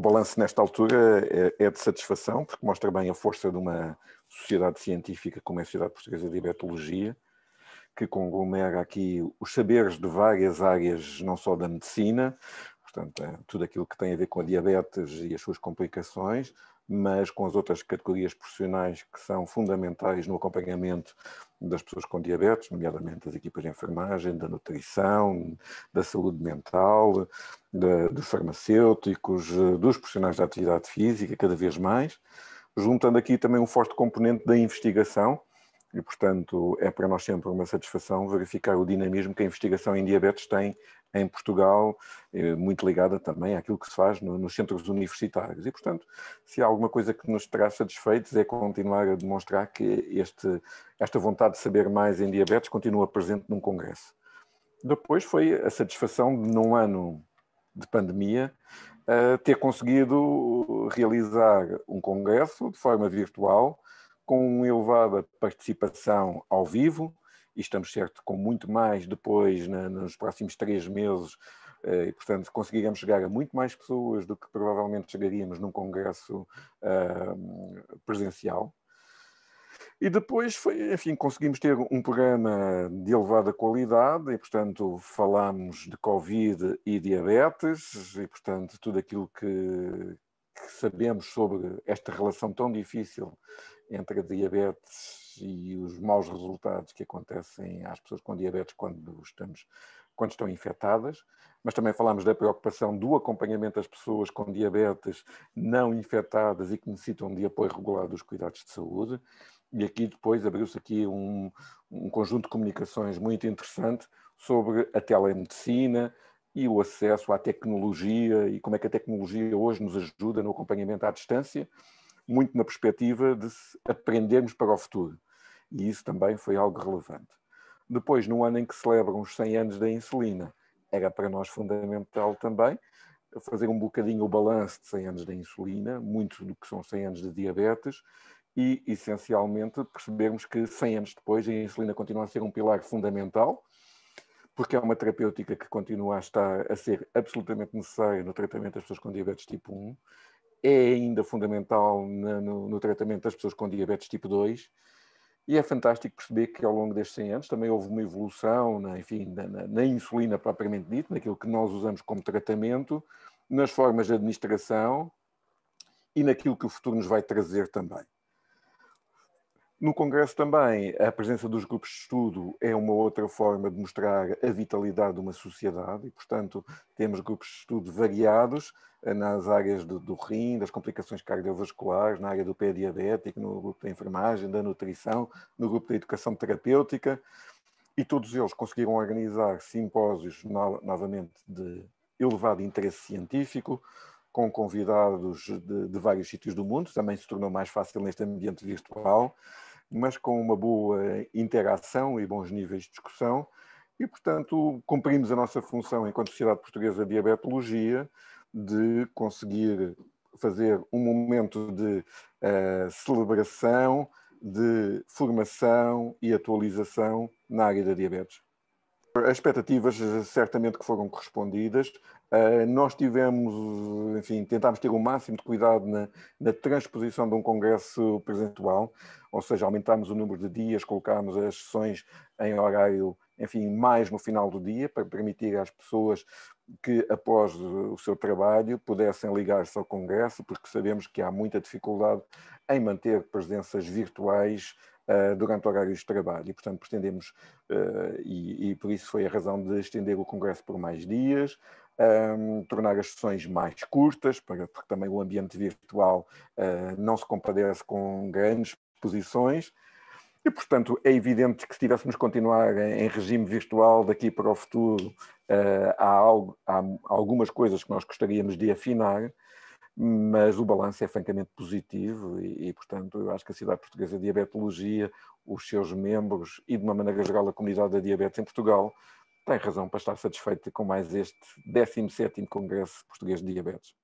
o balanço nesta altura é, é, de satisfação, porque mostra bem a força de uma sociedade científica como é a Sociedade Portuguesa de Diabetologia, que conglomera aqui os saberes de várias áreas, não só da medicina, portanto, é tudo aquilo que tem a ver com a diabetes e as suas complicações, mas com as outras categorias profissionais que são fundamentais no acompanhamento das pessoas com diabetes, nomeadamente as equipas de enfermagem, da nutrição, da saúde mental, de, dos farmacêuticos, dos profissionais da atividade física, cada vez mais, juntando aqui também um forte componente da investigação, e, portanto, é para nós sempre uma satisfação verificar o dinamismo que a investigação em diabetes tem em Portugal, eh, muito ligada também àquilo que se faz nos centros universitários. E, portanto, se há alguma coisa que nos traz satisfeitos é continuar a demonstrar que este, esta vontade de saber mais em diabetes continua presente num congresso. Depois foi a satisfação de, num ano de pandemia, ter conseguido realizar um congresso de forma virtual, com elevada participação ao vivo, e estamos certo com muito mais depois, na, nos próximos três meses, eh, e portanto conseguiremos chegar a muito mais pessoas do que provavelmente chegaríamos num congresso uh, presencial. E depois, foi, enfim, conseguimos ter um programa de elevada qualidade e, portanto, falámos de Covid e diabetes e, portanto, tudo aquilo que, que sabemos sobre esta relação tão difícil entre a diabetes e os maus resultados que acontecem às pessoas com diabetes quando, estamos, quando estão infectadas, mas também falámos da preocupação do acompanhamento das pessoas com diabetes não infectadas e que necessitam de apoio regular dos cuidados de saúde. E aqui depois abriu-se aqui um, um conjunto de comunicações muito interessante sobre a telemedicina, e o acesso à tecnologia e como é que a tecnologia hoje nos ajuda no acompanhamento à distância muito na perspectiva de aprendermos para o futuro. E isso também foi algo relevante. Depois, no ano em que celebram os 100 anos da insulina, era para nós fundamental também fazer um bocadinho o balanço de 100 anos da insulina, muito do que são 100 anos de diabetes, e essencialmente percebermos que 100 anos depois a insulina continua a ser um pilar fundamental, porque é uma terapêutica que continua a estar a ser absolutamente necessária no tratamento das pessoas com diabetes tipo 1 é ainda fundamental na, no, no, tratamento das pessoas com diabetes tipo 2 e é fantástico perceber que ao longo destes 100 anos também houve uma evolução, na, enfim, na, na, insulina propriamente dita, naquilo que nós usamos como tratamento, nas formas de administração e naquilo que o futuro nos vai trazer também. No Congresso também, a presença dos grupos de estudo é uma outra forma de mostrar a vitalidade de uma sociedade e, portanto, temos grupos de estudo variados eh, nas áreas do, do rim, das complicações cardiovasculares, na área do pé diabético, no grupo da enfermagem, da nutrição, no grupo da educação terapêutica e todos eles conseguiram organizar simpósios no, novamente de elevado interesse científico, com convidados de, de vários sítios do mundo, também se tornou mais fácil neste ambiente virtual mas com uma boa interação e bons níveis de discussão, e, portanto, cumprimos a nossa função enquanto Sociedade Portuguesa de Diabetologia de conseguir fazer um momento de uh, celebração, de formação e atualização na área da diabetes. As expectativas eh, certamente que foram correspondidas. Uh, nós tivemos, enfim, tentámos ter o máximo de cuidado na, na transposição de um congresso presencial ou seja, aumentámos o número de dias, colocámos as sessões em horário, enfim, mais no final do dia, para permitir às pessoas que, após o seu trabalho, pudessem ligar-se ao Congresso, porque sabemos que há muita dificuldade em manter presenças virtuais uh, durante horários de trabalho. E, portanto, pretendemos, uh, e, e, por isso foi a razão de estender o Congresso por mais dias, um, tornar as sessões mais curtas, para, porque também o ambiente virtual uh, não se compadece com grandes posições. E, portanto, é evidente que se tivéssemos continuar em, regime virtual daqui para o futuro, uh, há, algo, há, algumas coisas que nós gostaríamos de afinar, mas o balanço é francamente positivo e, e, portanto, eu acho que a Cidade Portuguesa de Diabetologia, os seus membros e, de uma maneira geral, a comunidade da diabetes em Portugal, tem razão para estar satisfeita com mais este 17º Congresso Português de Diabetes.